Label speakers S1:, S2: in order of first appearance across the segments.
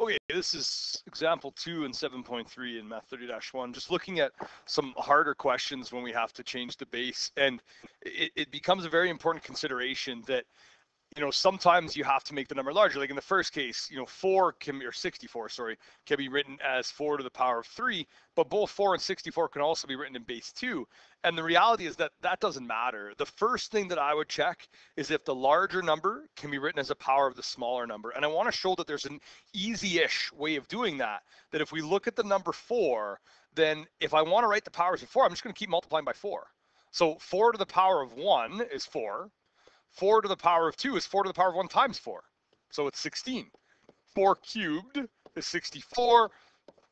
S1: Okay, this is example two and 7.3 in Math 30-1, just looking at some harder questions when we have to change the base. And it, it becomes a very important consideration that you know, sometimes you have to make the number larger. Like in the first case, you know, four can be, or 64, sorry, can be written as four to the power of three, but both four and 64 can also be written in base two. And the reality is that that doesn't matter. The first thing that I would check is if the larger number can be written as a power of the smaller number. And I want to show that there's an easy-ish way of doing that, that if we look at the number four, then if I want to write the powers of four, I'm just going to keep multiplying by four. So four to the power of one is four. 4 to the power of 2 is 4 to the power of 1 times 4. So it's 16. 4 cubed is 64.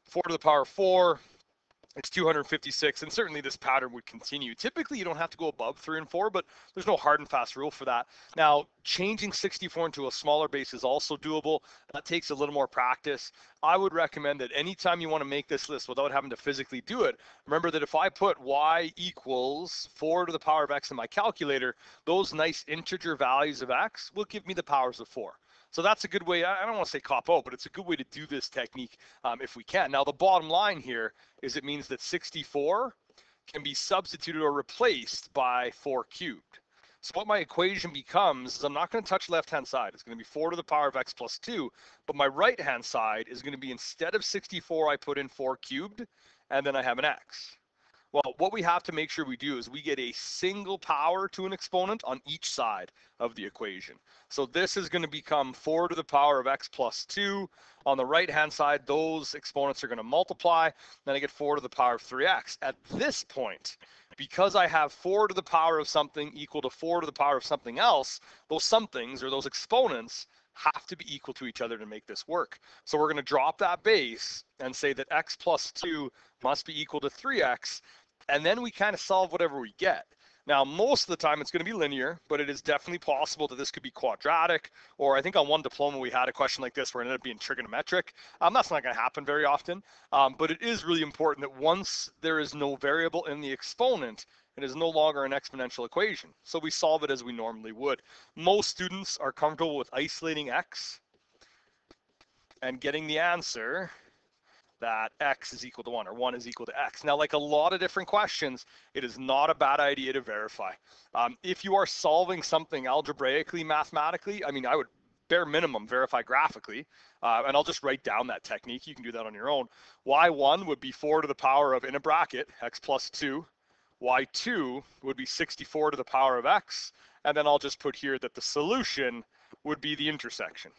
S1: 4 to the power of 4 it's 256 and certainly this pattern would continue. Typically you don't have to go above 3 and 4 but there's no hard and fast rule for that. Now changing 64 into a smaller base is also doable. That takes a little more practice. I would recommend that anytime you want to make this list without having to physically do it remember that if i put y equals 4 to the power of x in my calculator those nice integer values of x will give me the powers of 4 so that's a good way. I don't want to say cop out, but it's a good way to do this technique um, if we can. Now, the bottom line here is it means that 64 can be substituted or replaced by 4 cubed. So what my equation becomes is I'm not going to touch left-hand side. It's going to be 4 to the power of x plus 2. But my right-hand side is going to be instead of 64, I put in 4 cubed, and then I have an x. Well, what we have to make sure we do is we get a single power to an exponent on each side of the equation. So this is going to become 4 to the power of x plus 2. On the right-hand side, those exponents are going to multiply. Then I get 4 to the power of 3x. At this point, because I have 4 to the power of something equal to 4 to the power of something else, those somethings or those exponents have to be equal to each other to make this work. So we're going to drop that base and say that x plus 2 must be equal to 3x, and then we kind of solve whatever we get. Now, most of the time it's going to be linear, but it is definitely possible that this could be quadratic, or I think on one diploma we had a question like this where it ended up being trigonometric. Um, that's not going to happen very often, um, but it is really important that once there is no variable in the exponent, it is no longer an exponential equation. So we solve it as we normally would. Most students are comfortable with isolating x and getting the answer that x is equal to 1 or 1 is equal to x. Now, like a lot of different questions, it is not a bad idea to verify. Um, if you are solving something algebraically, mathematically, I mean, I would bare minimum verify graphically, uh, and I'll just write down that technique. You can do that on your own. y1 would be 4 to the power of, in a bracket, x plus 2 y2 would be 64 to the power of x, and then I'll just put here that the solution would be the intersection.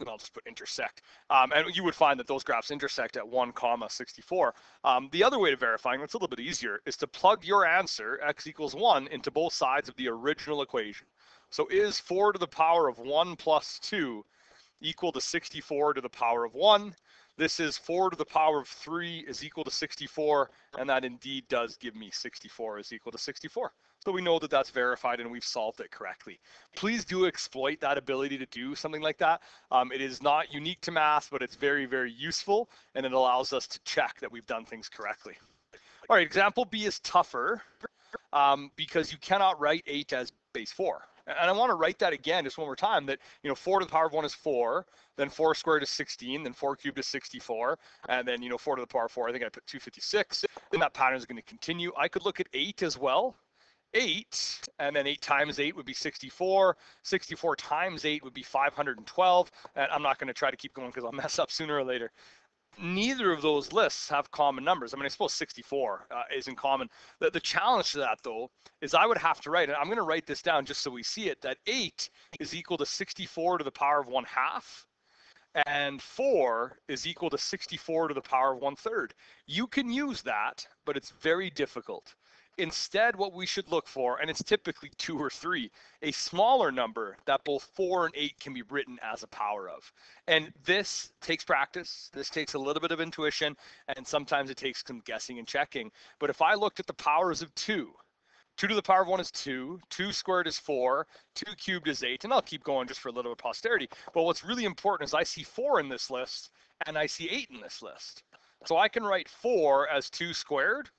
S1: And I'll just put intersect. Um, and you would find that those graphs intersect at 1 comma 64. Um, the other way of verifying, it's a little bit easier, is to plug your answer, x equals 1, into both sides of the original equation. So is 4 to the power of 1 plus 2 equal to 64 to the power of 1? This is 4 to the power of 3 is equal to 64, and that indeed does give me 64 is equal to 64. So we know that that's verified and we've solved it correctly. Please do exploit that ability to do something like that. Um, it is not unique to math, but it's very, very useful, and it allows us to check that we've done things correctly. All right, example B is tougher um, because you cannot write 8 as base 4. And I want to write that again just one more time that, you know, 4 to the power of 1 is 4, then 4 squared is 16, then 4 cubed is 64, and then, you know, 4 to the power of 4, I think I put 256. Then that pattern is going to continue. I could look at 8 as well. 8, and then 8 times 8 would be 64. 64 times 8 would be 512. And I'm not going to try to keep going because I'll mess up sooner or later neither of those lists have common numbers. I mean, I suppose 64 uh, isn't common. The, the challenge to that, though, is I would have to write, and I'm going to write this down just so we see it, that 8 is equal to 64 to the power of 1 half, and 4 is equal to 64 to the power of 1 third. You can use that, but it's very difficult. Instead, what we should look for, and it's typically two or three, a smaller number that both four and eight can be written as a power of. And this takes practice. This takes a little bit of intuition, and sometimes it takes some guessing and checking. But if I looked at the powers of two, 2 to the power of 1 is 2, 2 squared is 4, 2 cubed is 8, and I'll keep going just for a little bit of posterity. But what's really important is I see 4 in this list, and I see 8 in this list. So I can write 4 as 2 squared,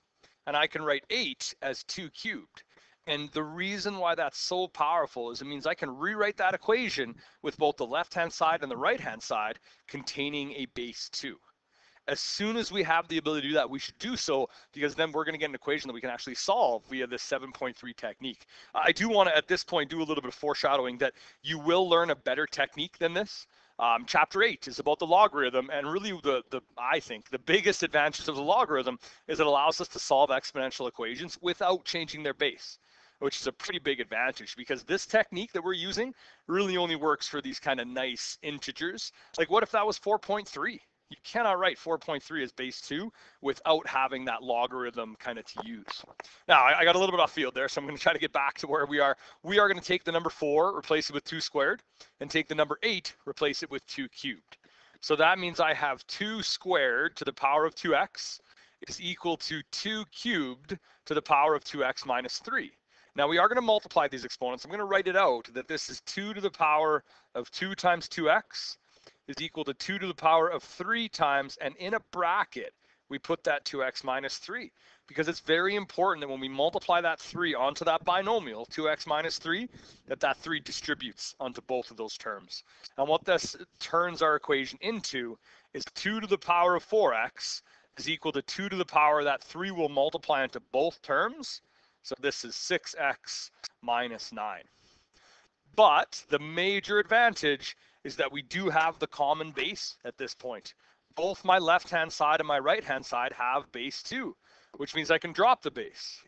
S1: and I can write 8 as 2 cubed. And the reason why that's so powerful is it means I can rewrite that equation with both the left-hand side and the right-hand side containing a base 2 as soon as we have the ability to do that, we should do so because then we're going to get an equation that we can actually solve via this 7.3 technique. I do want to, at this point, do a little bit of foreshadowing that you will learn a better technique than this. Um, chapter eight is about the logarithm, and really the the I think the biggest advantage of the logarithm is it allows us to solve exponential equations without changing their base, which is a pretty big advantage because this technique that we're using really only works for these kind of nice integers. Like what if that was 4.3? You cannot write 4.3 as base 2 without having that logarithm kind of to use. Now, I, I, got a little bit off field there, so I'm going to try to get back to where we are. We are going to take the number 4, replace it with 2 squared, and take the number 8, replace it with 2 cubed. So that means I have 2 squared to the power of 2x is equal to 2 cubed to the power of 2x minus 3. Now we are going to multiply these exponents. I'm going to write it out that this is 2 to the power of 2 times 2x is equal to 2 to the power of 3 times, and in a bracket, we put that 2x minus 3 because it's very important that when we multiply that 3 onto that binomial, 2x minus 3, that that 3 distributes onto both of those terms. And what this turns our equation into is 2 to the power of 4x is equal to 2 to the power that 3 will multiply into both terms. So this is 6x minus 9. But the major advantage is that we do have the common base at this point. Both my left-hand side and my right-hand side have base 2, which means I can drop the base.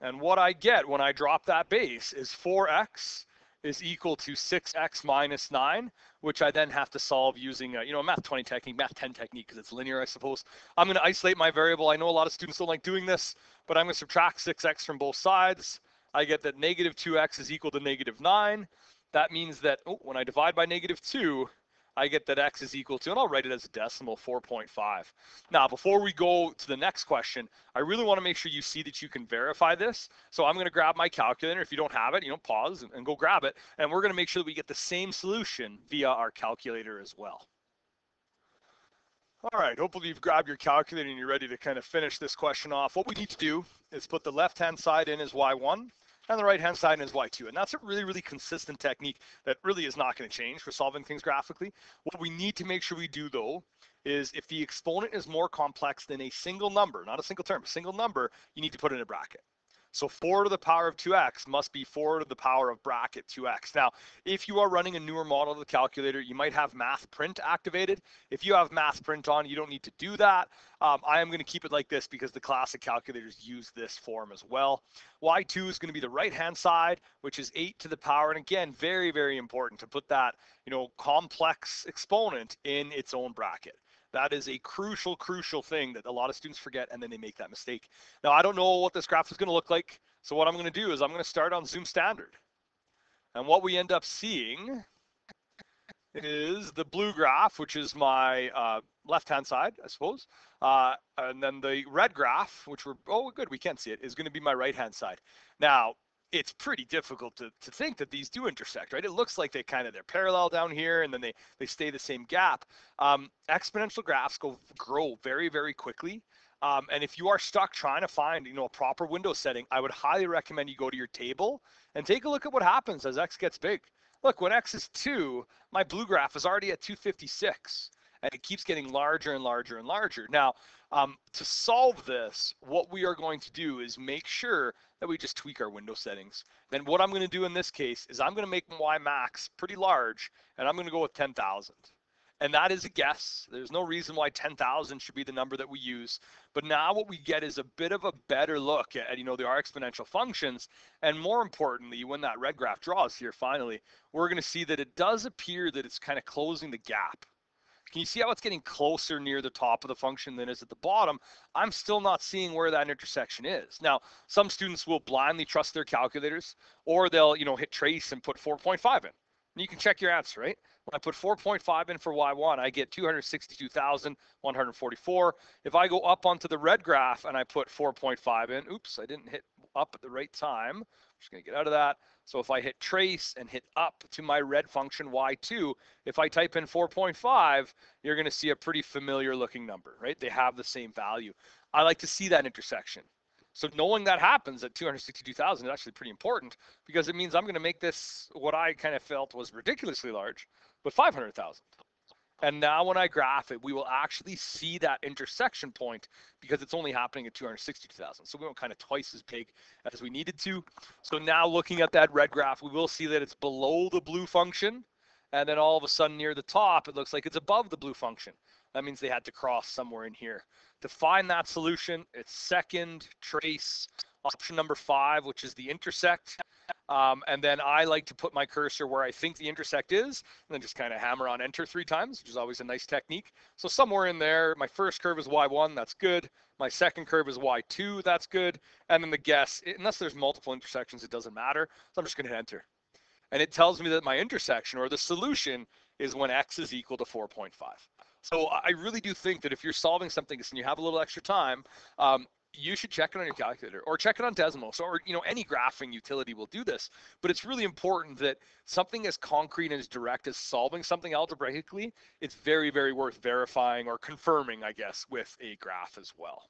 S1: And what I get when I drop that base is 4x is equal to 6x minus 9, which I then have to solve using a, you know, a math 20 technique, math 10 technique, because it's linear, I suppose. I'm going to isolate my variable. I know a lot of students don't like doing this, but I'm going to subtract 6x from both sides. I get that negative 2x is equal to negative 9 that means that oh, when I divide by negative 2, I get that x is equal to, and I'll write it as a decimal, 4.5. Now, before we go to the next question, I really want to make sure you see that you can verify this. So I'm going to grab my calculator. If you don't have it, you know, pause and, and go grab it. And we're going to make sure that we get the same solution via our calculator as well. All right, hopefully you've grabbed your calculator and you're ready to kind of finish this question off. What we need to do is put the left-hand side in as y1 and the right hand side is y2. And that's a really, really consistent technique that really is not going to change for solving things graphically. What we need to make sure we do though is if the exponent is more complex than a single number, not a single term, a single number, you need to put in a bracket. So 4 to the power of 2x must be 4 to the power of bracket 2x. Now, if you are running a newer model of the calculator, you might have math print activated. If you have math print on, you don't need to do that. Um, I am going to keep it like this because the classic calculators use this form as well. Y2 is going to be the right-hand side, which is 8 to the power. And again, very, very important to put that, you know, complex exponent in its own bracket. That is a crucial, crucial thing that a lot of students forget and then they make that mistake. Now, I don't know what this graph is going to look like. So what I'm going to do is I'm going to start on Zoom Standard. And what we end up seeing is the blue graph, which is my uh, left-hand side, I suppose. Uh, and then the red graph, which we're, oh, good, we can't see it, is going to be my right-hand side. Now, it's pretty difficult to, to think that these do intersect, right? It looks like they kind of they're parallel down here, and then they they stay the same gap. Um, exponential graphs go grow very very quickly, um, and if you are stuck trying to find you know a proper window setting, I would highly recommend you go to your table and take a look at what happens as x gets big. Look, when x is two, my blue graph is already at 256 and it keeps getting larger and larger and larger. Now, um, to solve this, what we are going to do is make sure that we just tweak our window settings. Then what I'm going to do in this case is I'm going to make Y max pretty large, and I'm going to go with 10,000. And that is a guess. There's no reason why 10,000 should be the number that we use. But now what we get is a bit of a better look at, you know, the R exponential functions. And more importantly, when that red graph draws here finally, we're going to see that it does appear that it's kind of closing the gap can you see how it's getting closer near the top of the function than is at the bottom? I'm still not seeing where that intersection is. Now, some students will blindly trust their calculators, or they'll, you know, hit trace and put 4.5 in. And you can check your answer, right? When I put 4.5 in for Y1, I get 262,144. If I go up onto the red graph and I put 4.5 in, oops, I didn't hit up at the right time. Just gonna get out of that. So if I hit trace and hit up to my red function y2, if I type in 4.5, you're going to see a pretty familiar looking number, right? They have the same value. I like to see that intersection. So knowing that happens at 262,000 is actually pretty important because it means I'm going to make this what I kind of felt was ridiculously large, but 500,000. And now when I graph it, we will actually see that intersection point because it's only happening at 262,000. So we went kind of twice as big as we needed to. So now looking at that red graph, we will see that it's below the blue function. And then all of a sudden near the top, it looks like it's above the blue function. That means they had to cross somewhere in here. To find that solution, it's second trace option number five, which is the intersect. Um, and then I like to put my cursor where I think the intersect is, and then just kind of hammer on enter three times, which is always a nice technique. So somewhere in there, my first curve is Y1, that's good. My second curve is Y2, that's good. And then the guess, unless there's multiple intersections, it doesn't matter. So I'm just gonna hit enter. And it tells me that my intersection or the solution is when X is equal to 4.5. So I really do think that if you're solving something and you have a little extra time, um, you should check it on your calculator or check it on Desmos or you know any graphing utility will do this. But it's really important that something as concrete and as direct as solving something algebraically, it's very very worth verifying or confirming, I guess, with a graph as well.